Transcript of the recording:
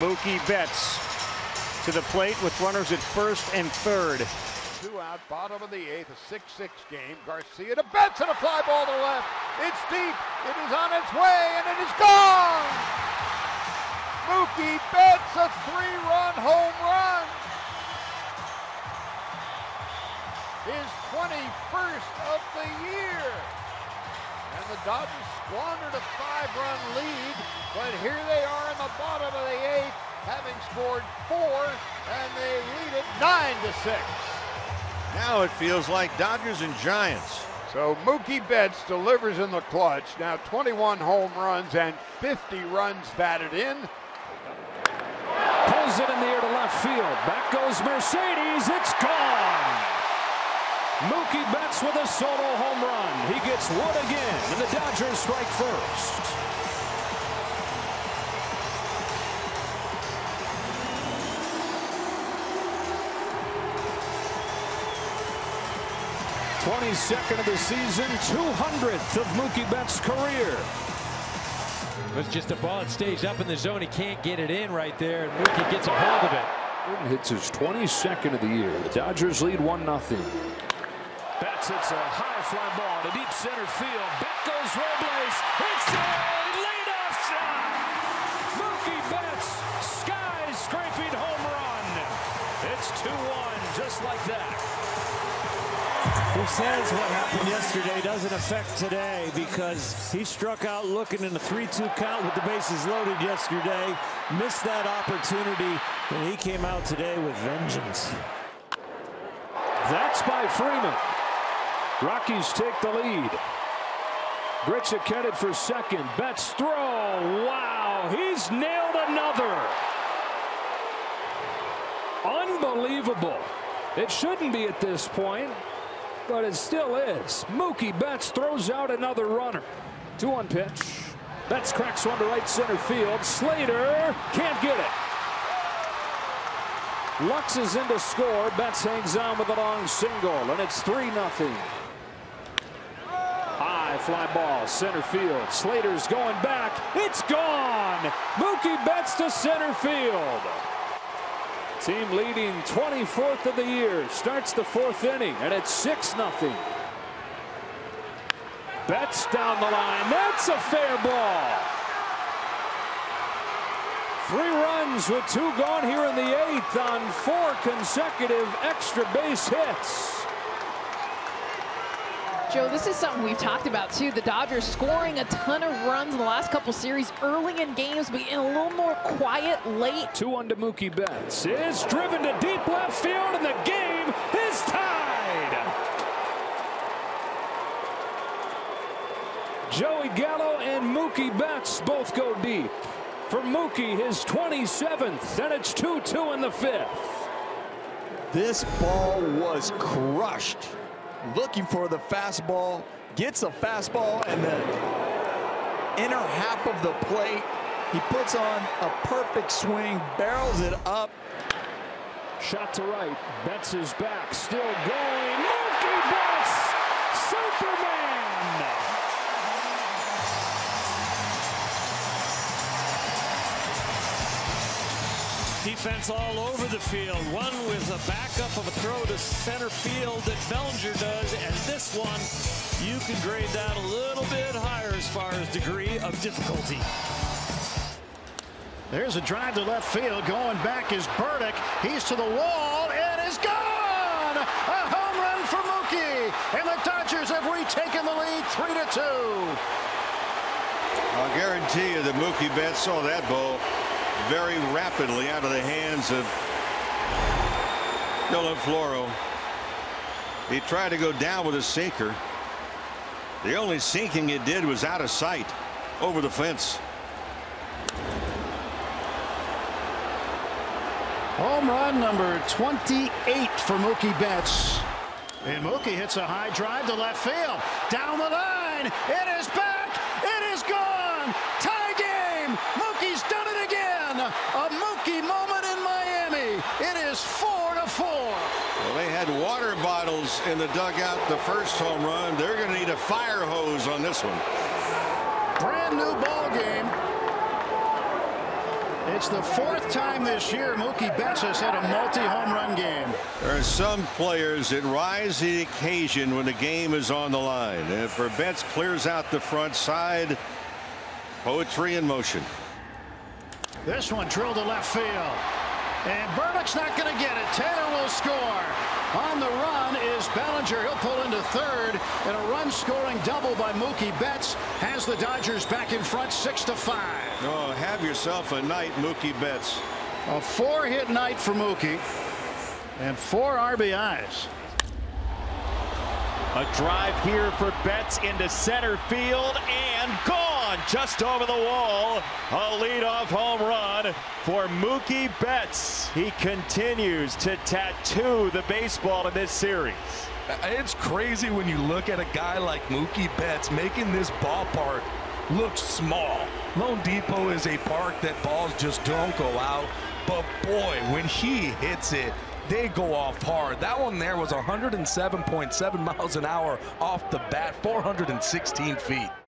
Mookie Betts to the plate with runners at first and third. Two out, bottom of the eighth, a 6-6 game. Garcia to Betts and a fly ball to left. It's deep. It is on its way and it is gone. Mookie Betts a three-run home run. His 21st of the year. And the Dodgers squandered a five-run lead, but here they are in the bottom of the eighth, having scored four, and they lead it nine to six. Now it feels like Dodgers and Giants. So Mookie Betts delivers in the clutch. Now 21 home runs and 50 runs batted in. Pulls it in the air to left field. Back goes Mercedes. It's gone. Mookie Betts with a solo home run. He gets one again, and the Dodgers strike first. Twenty-second of the season, 200th of Mookie Betts' career. It's just a ball that stays up in the zone. He can't get it in right there, and Mookie gets a hold of it. Hits his 22nd of the year. The Dodgers lead 1 0. Betts hits a high fly ball to deep center field. Back goes Robles. It's a leadoff shot. Mookie Betts, sky-scraping home run. It's 2-1, just like that. Who says what happened yesterday doesn't affect today because he struck out looking in a 3-2 count with the bases loaded yesterday, missed that opportunity, and he came out today with vengeance. That's by Freeman. Rockies take the lead. Grichuk headed for second. Betts throw. Wow, he's nailed another. Unbelievable. It shouldn't be at this point, but it still is. Mookie Betts throws out another runner. Two on pitch. Betts cracks one to right center field. Slater can't get it. Lux is in to score. Betts hangs on with a long single, and it's 3 0. Fly ball, center field. Slater's going back. It's gone. Mookie Betts to center field. Team leading 24th of the year. Starts the fourth inning, and it's 6 nothing. Betts down the line. That's a fair ball. Three runs with two gone here in the eighth on four consecutive extra base hits. Joe, this is something we've talked about too. The Dodgers scoring a ton of runs in the last couple series early in games, but in a little more quiet late. Two on to Mookie Betts. Is driven to deep left field, and the game is tied. Joey Gallo and Mookie Betts both go deep. For Mookie, his 27th, and it's 2-2 in the fifth. This ball was crushed. Looking for the fastball, gets a fastball and the inner half of the plate. He puts on a perfect swing, barrels it up. Shot to right. Betts is back, still going. Mookie Betts, Superman. Defense all over the field. One with a backup of a throw to center field that Bellinger does, can grade that a little bit higher as far as degree of difficulty. There's a drive to left field. Going back is Burdick. He's to the wall and is gone. A home run for Mookie, and the Dodgers have retaken the lead, three to two. I'll guarantee you that Mookie Betts saw that ball very rapidly out of the hands of Dylan Floro. He tried to go down with a sinker. The only sinking it did was out of sight over the fence. Home run number 28 for Mookie Betts. And Mookie hits a high drive to left field. Down the line. It is back. It is gone. Tie game. Mookie's done it again. A Mookie moment in Miami. It is 4 to 4 had water bottles in the dugout the first home run. They're going to need a fire hose on this one. Brand new ball game. It's the fourth time this year Mookie Betts has had a multi-home run game. There are some players that rise to the occasion when the game is on the line. And for Betts clears out the front side, poetry in motion. This one drilled to left field. And Burdick's not going to get it. Taylor will score. On the run is Bellinger. He'll pull into third. And a run scoring double by Mookie Betts has the Dodgers back in front 6 to 5. Oh, have yourself a night, Mookie Betts. A four hit night for Mookie. And four RBIs. A drive here for Betts into center field and just over the wall. A leadoff home run for Mookie Betts. He continues to tattoo the baseball in this series. It's crazy when you look at a guy like Mookie Betts making this ballpark look small. loanDepot is a park that balls just don't go out. But boy, when he hits it, they go off hard. That one there was 107.7 miles an hour off the bat, 416 feet.